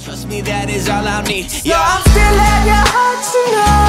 Trust me, that is all I need. So I'm still at your heart tonight.